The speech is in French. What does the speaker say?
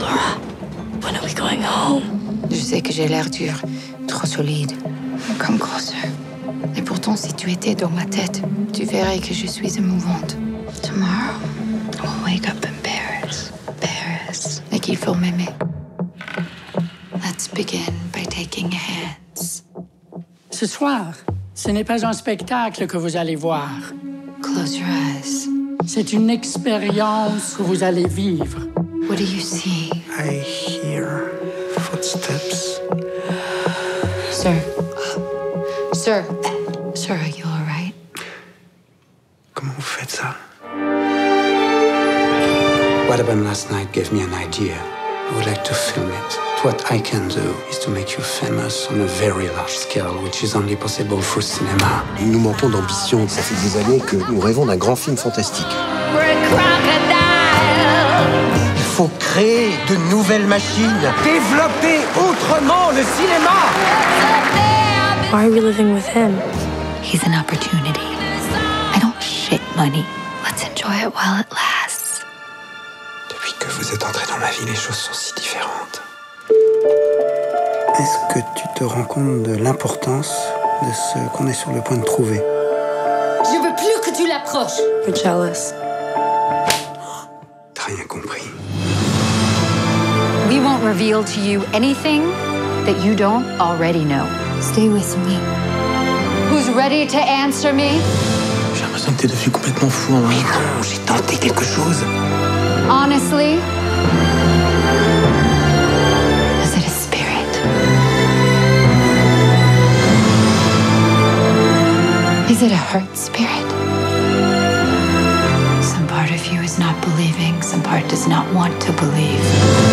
Laura, when are we going home? Je sais que j'ai l'air dur, trop solide, comme grosse. Et pourtant, si tu étais dans ma tête, tu verrais que je suis émouvante. Tomorrow, we'll wake up in Paris. Paris. Et qu'il faut m'aimer. Let's begin by taking hands. Ce soir, ce n'est pas un spectacle que vous allez voir. Close your eyes. C'est une expérience que vous allez vivre. What do you see? I hear footsteps. Sir. Sir. Sir, are you all right? Comment vous faites ça What happened last night gave me an idea. I would like to film it. What I can do is to make you famous on a very large scale, which is only possible through cinema. Nous manquons d'ambition. Ça fait des années que nous rêvons d'un grand film fantastique. Il faut créer de nouvelles machines, développer autrement le cinéma. Why are we living with him? He's an opportunity. I don't shit money. Let's enjoy it while it lasts. Depuis que vous êtes entré dans ma vie, les choses sont si différentes. Est-ce que tu te rends compte de l'importance de ce qu'on est sur le point de trouver? Je veux plus que tu l'approches. You're jealous. T'as rien compris. We won't reveal to you anything that you don't already know. Stay with me. Who's ready to answer me? J'ai l'impression que t'es devenu complètement fou en Mais non, j'ai tenté quelque chose. Honestly, Is it a hurt spirit? Some part of you is not believing, some part does not want to believe.